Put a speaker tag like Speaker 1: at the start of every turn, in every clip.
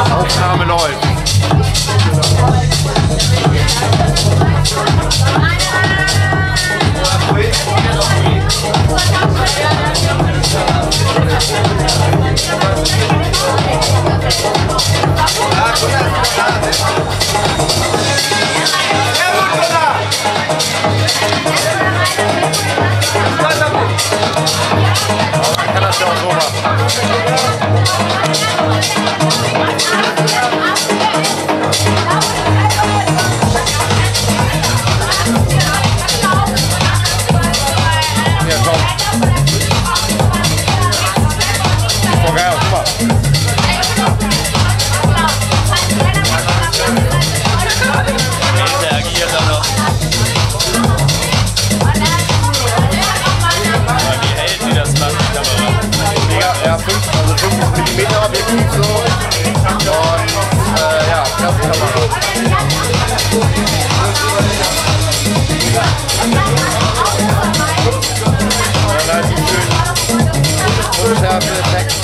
Speaker 1: Aufnahme läuft. Ah, up to the next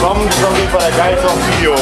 Speaker 1: Vamos também para cá e são vídeo.